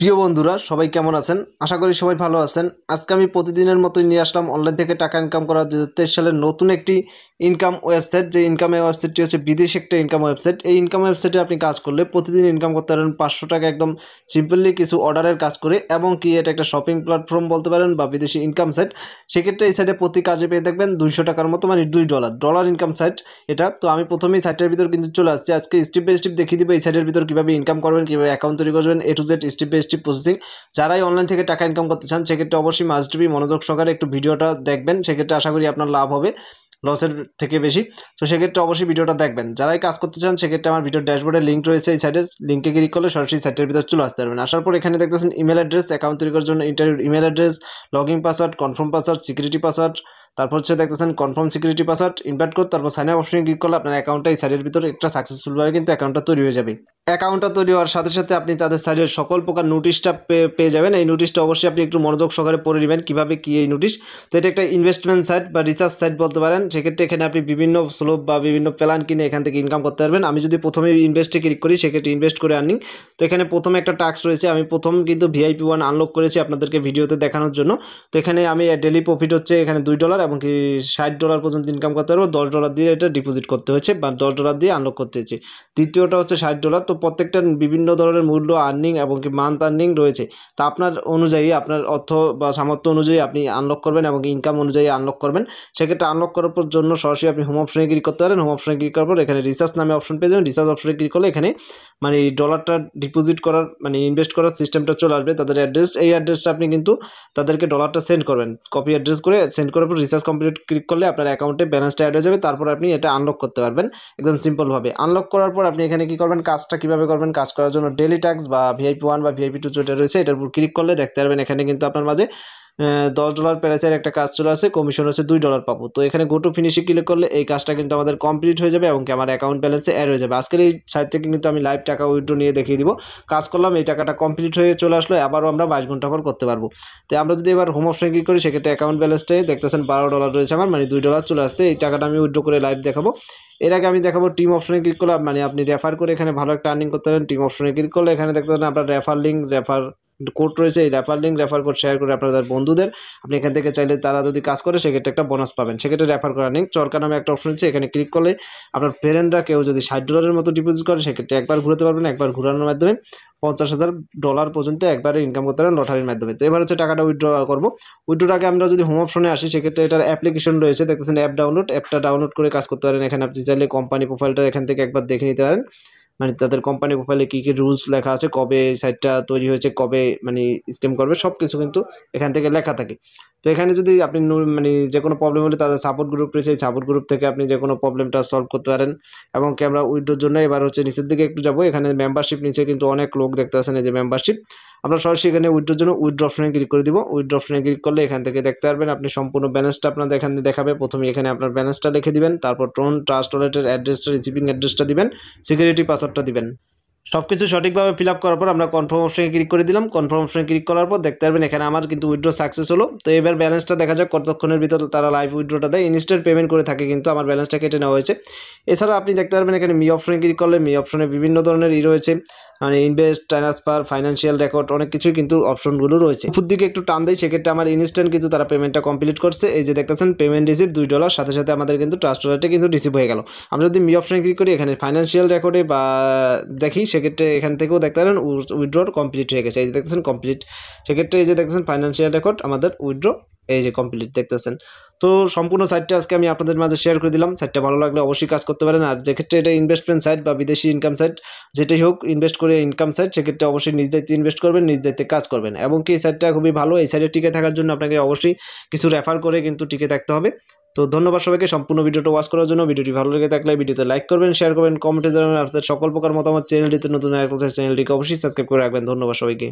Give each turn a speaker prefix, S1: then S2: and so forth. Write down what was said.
S1: প্রিয় বন্ধুরা, সবাই কেমন আছেন? আশা করি সবাই ভালো আছেন। আজকে আমি প্রতিদিনের মতোই নিয়ে আসলাম অনলাইন থেকে টাকা ইনকাম করার দু সালের নতুন একটি ইনকাম ওয়েবসাইট যে ইনকাম ওয়েবসাইটটি হচ্ছে বিদেশি একটা ইনকাম ওয়েবসাইট এই ইনকাম ওয়েবসাইটে আপনি কাজ করলে প্রতিদিন ইনকাম করতে পারেন পাঁচশো টাকা একদম সিম্পলি কিছু অর্ডারের কাজ করে এবং কি এটা একটা শপিং প্ল্যাটফর্ম বলতে পারেন বা বিদেশি ইনকাম সাইট সেক্ষেত্রে এই সাইটে প্রতি কাজে পেয়ে দেখবেন দুইশো টাকার মতো মানে দুই ডলার ডলার ইনকাম সাইট এটা। তো আমি প্রথমেই সাইটের ভিতর কিন্তু চলে আসছি। আজকে স্টেপ বাই স্টেপ দেখিয়ে দিব এই সাইটের ভিতর কীভাবে ইনকাম করবেন, কীভাবে অ্যাকাউন্ট তৈরি করবেন A to Z step by step processing যারাই অনলাইন থেকে টাকা ইনকাম করতে চান, সেক্ষেত্রে অবশ্যই মাস্ট বি মনোযোগ সহকারে একটু ভিডিওটা দেখবেন। সেক্ষেত্রে আশা করি আপনার লাভ হবে লসের থেকে বেশি। তো সেক্ষেত্রে অবশ্যই ভিডিওটা দেখবেন। যারাই কাজ করতে চান, সেক্ষেত্রে আমার ভিডিও ড্যাশবোর্ডে লিঙ্ক রয়েছে এই সাইডে লিঙ্কে ক্লিক করলে সরাসরি সাইটের ভিতর চলে আসতে পারবেন। আসার পর এখানে দেখতেছেন ইমেল অ্যাড্রেস অ্যাকাউন্ট তৈরি করার জন্য interview email address log in password confirm password security password তারপর হচ্ছে দেখতেছেন confirm security password invert code তারপর সাইন আপ অপশনে ক্লিক করলে আপনার অ্যাকাউন্টটা এই সাইটের ভিতরে একটা সাকসেসফুলভাবে কিন্তু অ্যাকাউন্টটা তৈরি হয়ে যাবে। অ্যাকাউন্টটা তৈরি হওয়ার সাথে সাথে আপনি তাদের সাইটের সকল প্রকার নোটিশটা পেয়ে যাবেন। এই নোটিশটা অবশ্যই আপনি একটু মনোযোগ সহকারে পড়ে নেবেন কীভাবে কী এই নোটিশ তো এটা একটা ইনভেস্টমেন্ট সাইট বা রিসার্চ সাইট বলতে পারেন। সেক্ষেত্রে এখানে আপনি বিভিন্ন স্লোপ বা বিভিন্ন প্ল্যান কিনে এখান থেকে ইনকাম করতে পারবেন। আমি যদি প্রথমে ইনভেস্টে ক্লিক করি, সেক্ষেত্রে ইনভেস্ট করে আর্নিং তো এখানে প্রথমে একটা টাস্ক রয়েছে। আমি প্রথম কিন্তু ভিআইপি ওয়ান আনলক করেছি আপনাদেরকে ভিডিওতে দেখানোর জন্য। তো এখানে আমি ডেলি প্রফিট হচ্ছে এখানে দুই ডলার এবং কি ষাট ডলার পর্যন্ত ইনকাম করতে পারব, দশ ডলার দিয়ে এটা ডিপোজিট করতে হয়েছে বা দশ ডলার দিয়ে আনলক করতে হয়েছে। দ্বিতীয়টা হচ্ছে ষাট ডলার তো প্রত্যেকটা বিভিন্ন ধরনের মূল্য আর্নিং এবং কি মান্থ আর্নিং রয়েছে। তা আপনার অনুযায়ী আপনার অর্থ বা সামর্থ্য অনুযায়ী আপনি আনলক করবেন এবং ইনকাম অনুযায়ী আনলক করবেন। সেক্ষেত্রে আনলক করার পর জন্য সরাসরি আপনি হোম অপশনে ক্লিক করতে পারেন। হোম অপশনে ক্লিক করার পর এখানে রিসার্চ নামে অপশন পেয়ে যাবেন। রিসার্চ অপশনে ক্লিক করলে এখানে মানে ডলারটা ডিপোজিট করার মানে ইনভেস্ট করার সিস্টেমটা চলে আসবে। তাদের অ্যাড্রেস এই অ্যাড্রেসটা আপনি কিন্তু তাদেরকে ডলারটা সেন্ড করবেন। কপি অ্যাড্রেস করে সেন্ড করার পর রিসার্চ কমপ্লিট ক্লিক করলে আপনার অ্যাকাউন্টে ব্যালেন্সটা অ্যাড হয়ে যাবে, তারপর আপনি এটা আনলক করতে পারবেন একদম সিম্পলভাবে আনলক করার পর আপনি এখানে কি করবেন, কাজটা কীভাবে করবেন, কাজ করার জন্য ডেলি ট্যাক্স বা ভিআইপি ওয়ান বা ভিআইপি টু যেটা রয়েছে, এটার উপর ক্লিক করলে দেখতে পারবেন এখানে কিন্তু আপনার মাঝে দশ ডলার প্যারাসের একটা কাজ চলে আসে কমিশন হচ্ছে দুই ডলার পাবো। তো এখানে গো টু ফিনিশে ক্লিক করলে এই কাজটা কিন্তু আমাদের কমপ্লিট হয়ে যাবে এবং কি আমার অ্যাকাউন্ট ব্যালেন্সে অ্যাড হয়ে যাবে। আজকের এই সাইট থেকে কিন্তু আমি লাইভ টাকা উইড্রো নিয়ে দেখিয়ে দিব। কাজ করলাম, এই টাকাটা কমপ্লিট হয়ে চলে আসলো, আবারও আমরা বাইশ ঘণ্টা পর করতে পারব। তো আমরা যদি এবার হোম অপশনে ক্লিক করি, সেক্ষেত্রে অ্যাকাউন্ট ব্যালেন্সটাই দেখতেছেন বারো ডলার রয়েছে আমার মানে দুই ডলার চলে আসছে। এই টাকাটা আমি উইড্রো করে লাইভ দেখাবো। এর আগে আমি দেখাবো টিম অপশনে ক্লিক করলাম মানে আপনি রেফার করে এখানে ভালো একটা আর্নিং করতে পারেন। টিম অপশনে ক্লিক করলে এখানে দেখতে পারেন আপনার রেফার লিঙ্ক রেফার কোড রয়েছে, এই refer link refer code share করে আপনাদের বন্ধুদের। আপনি এখান থেকে চাইলে তারা যদি কাজ করে, সেক্ষেত্রে একটা বোনাস পাবেন। সেক্ষেত্রে রেফার করা লিঙ্ক চরকা নামে একটা অপশন আছে এখানে ক্লিক করলে আপনার ফ্রেন্ডরা কেউ যদি ষাট ডলারের মতো ডিপোজিট করে, সেক্ষেত্রে একবার ঘুরতে পারবেন, একবার ঘুরানোর মাধ্যমে পঞ্চাশ হাজার ডলার পর্যন্ত একবারে ইনকাম করতে পারেন লটারির মাধ্যমে। তো এবার হচ্ছে টাকাটা উইথড্র করব। উইথড্রোর আগে আমরা যদি হোম অপশনে আসি, সেক্ষেত্রে এটার অ্যাপ্লিকেশন রয়েছে, দেখতেছেন অ্যাপ ডাউনলোড অ্যাপটা ডাউনলোড করে কাজ করতে পারেন। এখানে আপনি চাইলে কোম্পানি প্রোফাইলটা এখান থেকে একবার দেখে নিতে পারেন। মানে তাদের কোম্পানি প্রোফাইলে কী কী রুলস লেখা আছে, কবে সাইটটা তৈরি হয়েছে, কবে মানে স্ক্যাম করবে সব কিছু কিন্তু এখান থেকে লেখা থাকে। তো এখানে যদি আপনি মানে যে কোনো প্রবলেম হলে তাদের সাপোর্ট গ্রুপ রয়েছে, এই সাপোর্ট গ্রুপ থেকে আপনি যে কোনো প্রবলেমটা সলভ করতে পারেন। এবং ক্যামেরা উইডোর জন্য এবার হচ্ছে নিচের দিকে একটু যাব, এখানে মেম্বারশিপ নিচে কিন্তু অনেক লোক দেখতে পাচ্ছেন, এই যে মেম্বারশিপ আমরা সরাসরি এখানে উইড্রোর জন্য উইড্রো অপশনে ক্লিক করে দিব। উইড্রো অপশনে ক্লিক করলে এখান থেকে দেখতে পারবেন আপনি সম্পূর্ণ ব্যালেন্সটা আপনাদের এখানে দেখাবে। প্রথমে এখানে আপনার ব্যালেন্সটা লিখে দিবেন, তারপর ট্রোন ট্রাস্ট ওয়ালেটের অ্যাড্রেসটা রিসিভিং অ্যাড্রেসটা দিবেন সিকিউরিটি পাসওয়ার্ডটা দিবেন। সব কিছু সঠিকভাবে ফিল আপ করার পর আমরা কনফার্ম অপশনে ক্লিক করে দিলাম। কনফার্ম অপশনে ক্লিক করার পর দেখতে পারবেন এখানে আমার কিন্তু উইড্রো সাকসেস হলো। তো এবার ব্যালেন্সটা দেখা যাক কতক্ষণের ভিতর তারা লাইভ উইড্রোটা দেয়। ইনস্ট্যান্ট পেমেন্ট করে থাকে কিন্তু আমার ব্যালেন্সটা কেটে নেওয়া হয়েছে। এছাড়া আপনি দেখতে পারবেন এখানে মি অপশনে ক্লিক করলে মি অপশনে বিভিন্ন ধরনের ই রয়েছে। মানে ইনভেস্ট ট্রান্সফার ফাইন্যান্সিয়াল রেকর্ড অনেক কিছুই কিন্তু অপশনগুলো রয়েছে। উপর দিকে একটু টান দেয়, সেক্ষেত্রে আমার ইনস্ট্যান্ট কিন্তু তারা পেমেন্টটা কমপ্লিট করছে। এই যে দেখতেছেন পেমেন্ট রিসিভ দুই ডলার সাথে সাথে আমাদের কিন্তু ট্রাস্ট ডলারটা কিন্তু রিসিভ হয়ে গেল। আমরা যদি মি অপশনে ক্লিক করি, এখানে ফাইন্যান্সিয়াল রেকর্ডে বা দেখি সেক্ষেত্রে এখান থেকেও দেখতে পারেন উইথড্র কমপ্লিট হয়ে গেছে। এই যে দেখতেছেন কমপ্লিট সেক্ষেত্রে এই যে দেখতেছেন ফাইন্যান্সিয়াল রেকর্ড আমাদের উইথড্র এই যে কমপ্লিট দেখতেছেন। তো সম্পূর্ণ সাইটটা আজকে আমি আপনাদের মাঝে শেয়ার করে দিলাম। সাইটটা ভালো লাগলে অবশ্যই কাজ করতে পারেন। আর যেক্ষেত্রে এটা ইনভেস্টমেন্ট সাইট বা বিদেশি ইনকাম সাইট যেটাই হোক ইনভেস্ট করে ইনকাম সাইট সেক্ষেত্রে অবশ্যই নিজ দায়িত্বে ইনভেস্ট করবেন, নিজ দায়িত্বে কাজ করবেন। এবং কি এই সাইটটা খুবই ভালো, এই সাইটে টিকে থাকার জন্য আপনাকে অবশ্যই কিছু রেফার করে কিন্তু টিকে থাকতে হবে। তো ধন্যবাদ সবাইকে সম্পূর্ণ ভিডিওটা ওয়াচ করার জন্য। ভিডিওটি ভালো লেগে থাকলে ভিডিওতে লাইক করবেন শেয়ার করবেন কমেন্টে জানাবেন। আপনাদের সকল প্রকার মতামত চ্যানেলটিতে নতুন চ্যানেলটিকে অবশ্যই সাবস্ক্রাইব করে রাখবেন। ধন্যবাদ সবাইকে।